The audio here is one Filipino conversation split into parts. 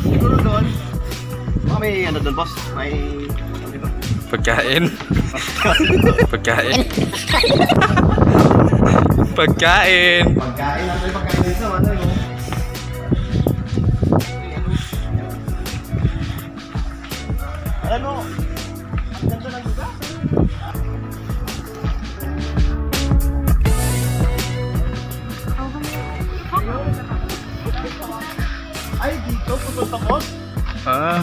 Siguro doon. Baka may ano doon, boss? May... ano? Pagkain. Pagkain. Pagkain. Pagkain natin pagkain dito. Ano yun? Ano? Ah.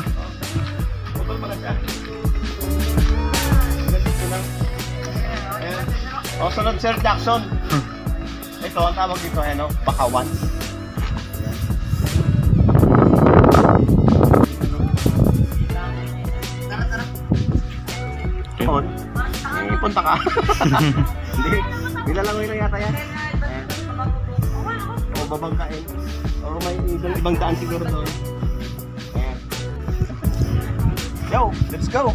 O, sunod Sir Jackson. Ito, ang tawag dito, ano, bakawan. Tara, tara. Pon. Eh, punta ka. Hindi. Nilalangoy lang yata yan. Ayan. O, babangkain. O, may ibang daan siguro doon. Yo, let's go.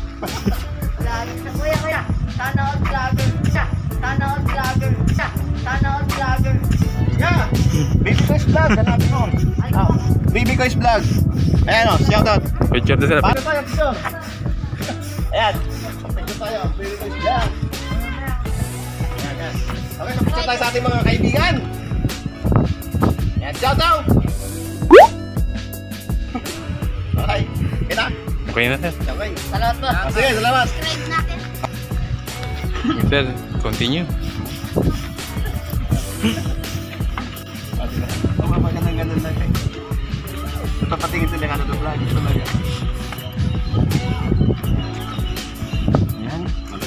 Kuya, kuya. Sana all vlogger siya. Sana all vlogger siya. Sana all vlogger. Yeah! Baby Koy's Vlog, hanapin mo. Oh, Baby Koy's Vlog. Ayan o, shout out. picture na sila. Paano tayo, picture? Ayan. Picture tayo, Baby Koy's Vlog. Ayan, ayan. Okay, so picture tayo sa ating mga kaibigan. Ayan, shout out. Okay, kita. Okay na sir. Okay. Salamat po. Ah, sige, salamat. Subscribe natin. Sir, continue. Ah, diba? Oh, magandang-gandang lang eh. Ito patingin sila ka na doon vlog. Ito lang yan.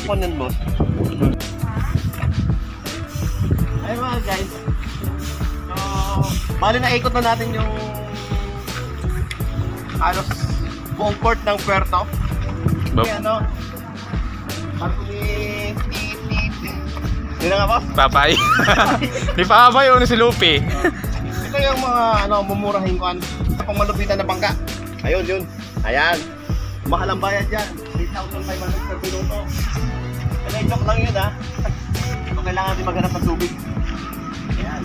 Yan, boss. Ay mga guys. So, bali na ikot na natin yung halos buong court ng Puerto. Bab- Kaya ano, ni Tit Tit. Yun na nga boss. Papay. Ni Papay o ni si Lupi. Ito yung mga ano, mumurahin ko ano, pang malupitan na bangka. Ayun, yun. Ayan. Mahal ang bayad yan. 3,500 per minuto. Ano, joke lang yun ha. Kung kailangan natin maghanap ng tubig. Ayan.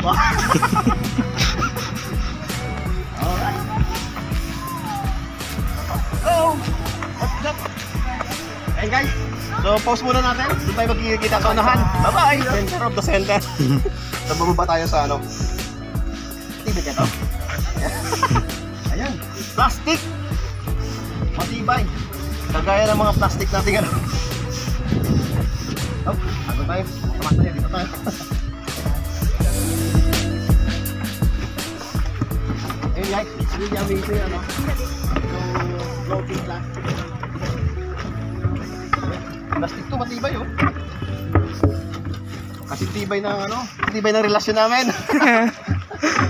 Alright. What's up? Hey guys, so pause muna natin. Doon tayo magkikita sa unahan. Bye-bye! Center of the center. so bumaba tayo sa ano. Tibig ito. Ayan. Plastic! Matibay. Kagaya ng mga plastic natin ano. Oh, ano tayo? Tamas tayo, dito tayo. Guys, hindi yung ano. Yung floating plastic. Plastic to, matibay oh. Kasi tibay ng ano, tibay ng relasyon namin.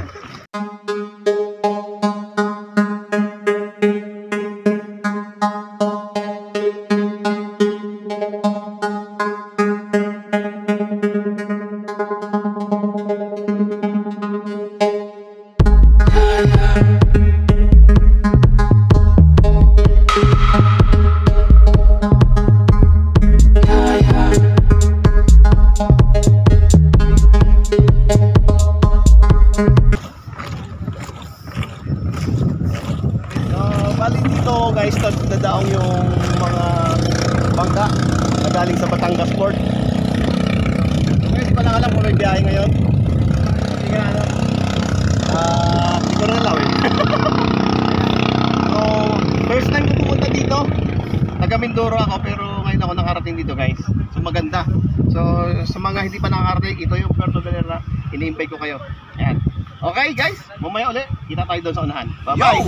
biyahe ngayon. Hindi nga ano. Ah, hindi ko rin alam eh. so, first time ko pumunta dito. Taga Mindoro ako pero ngayon ako nakarating dito guys. So maganda. So sa mga hindi pa nakakarating, ito yung Puerto Galera. Ini-invite ko kayo. Ayan. Okay guys, mamaya ulit. Kita tayo doon sa unahan. Bye-bye!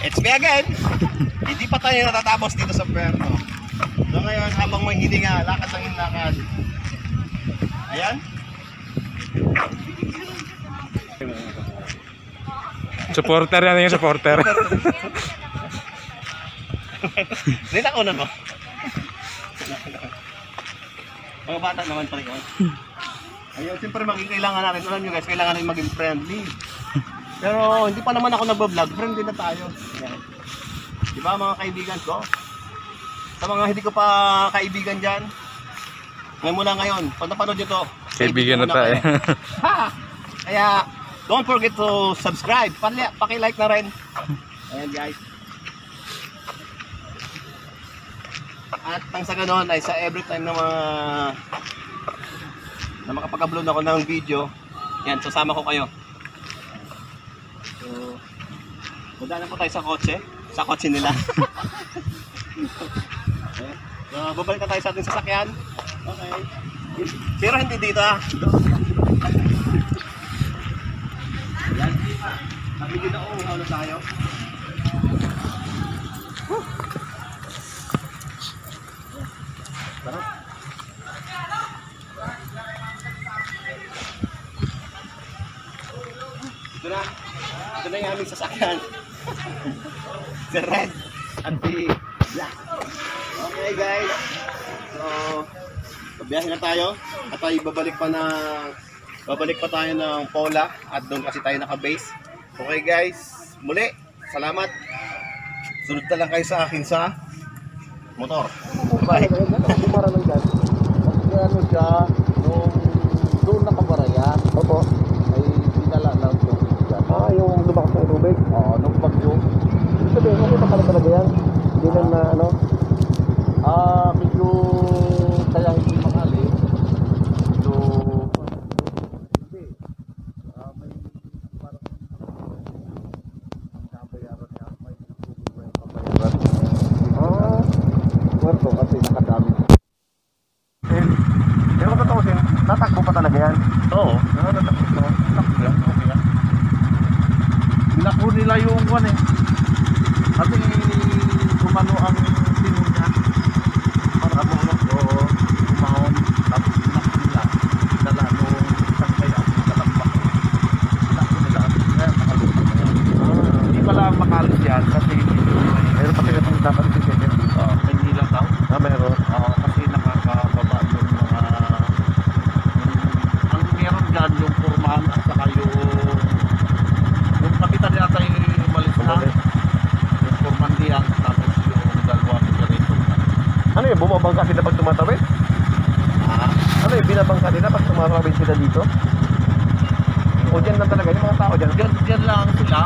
It's me again! Hindi pa tayo natatapos dito sa Puerto. So ngayon, habang may hininga, lakad lang yung lakad. Ayan. Supporter yan yung supporter. Hindi na kaunan mo. Mga bata naman pa rin yun. Ayun, siyempre maging kailangan natin. Alam nyo guys, kailangan natin maging friendly. Pero hindi pa naman ako nagbablog, friendly na tayo. Ayan. Di ba mga kaibigan ko? Sa mga hindi ko pa kaibigan dyan, Ngayon muna ngayon. Pag napanood nyo to, Kaibigan na tayo. Ha! Kaya, don't forget to subscribe. Pali- Paki-like na rin. Ayan guys. At nang sa ganon ay sa every time na mga na makapag-upload ako ng video, yan, sasama ko kayo. So, Punta na po tayo sa kotse. Sa kotse nila. okay. So, babalik na tayo sa ating sasakyan. Okay. Pero hindi dito ah. Yan. Sabi na uuhaw na tayo. Sarap. Ito na. Ito na yung aming sasakyan. si Red at si Black. Okay guys. So, babiyahin na tayo. At tayo babalik pa na babalik pa tayo ng Pola at doon kasi tayo naka-base. Okay guys, muli, salamat. Sunod na lang kayo sa akin sa motor. Bye. Bumara ng gas. Kasi ano siya, nung doon nakabaraya, Opo. ay dinala lang yung gas. Ah, yung lumakas ng tubig. Oo, nung bagyo. Ibig sabihin, okay pa pala talaga yan. Hindi lang na ano. Ah, medyo kaya hindi makali. Medyo hindi. Ah, may parang kabayaran niya. May tubig may kabayaran. Ah, Puerto kasi nakadami. pero kung totoo sin, natakbo pa talaga yan. Oo, nakadatakot na. Nakbo yan, okay yan. Naku nila yung kwan eh. Kasi gumano ang sino niya. Para mo, oo, umahon. Tapos naku nila. Dala nung isang kaya, dalambak. Naku nila. Kaya nakalupa na yan. Hindi pala makalis yan kasi Meron pa kayo itong dapat isipin. uh, may nilang daw. Ah, meron. Oo, kasi nakakababa yung mga ang meron dyan yung kurman at saka yung yung kapitan yata yung umalis na Umalis. yung kurman diyan tapos yung dalawang operator na Ano yun, bumabangka sila pag tumatawid? ah, Ano yun, binabangka nila pag tumatawid sila dito? O dyan lang talaga, yung mga tao dyan. dyan, dyan lang sila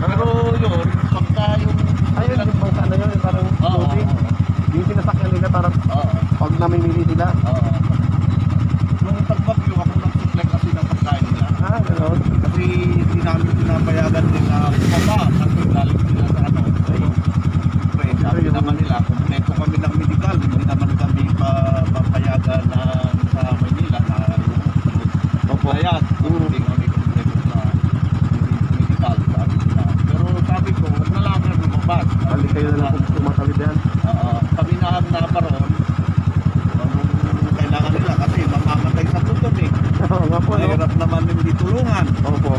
pero yun pagka yung Ayun, yung bangka na yun, parang Oo, floating. Yung sinasakyan nila parang pag namimili sila. oo. nung tagbagyo ako nag-supply kasi ng pagkain nila Ah, gano'n. kasi hindi namin pinapayagan nila bumaba kasi galing sila sa ano Siyempre, sabi naman nila, kumpleto kami ng medical, hindi naman kami pa, papayagan na sa Maynila na papayag, hindi kami kumpleto sa medical, sabi nila. Pero sabi ko, huwag na lang kami lumabas. Bali kayo na lang kung tumatawid yan. Oo, kami na ang naparoon, anong kailangan nila kasi mamamatay sa tutod eh. Oo nga po, no? Mahirap naman hindi tulungan. Opo.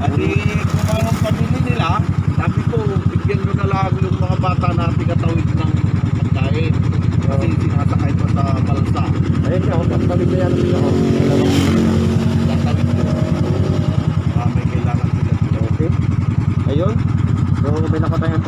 Kasi kung anong pamili nila, sabi ko, bigyan nyo na lang yung mga bata na tigatawid ng pagkain. Kasi sinasakay pa sa balsa. Ayun nga, kung tatawid na yan. Tatawid ko. May kailangan sila. Okay. Ayun. So, may nakatayang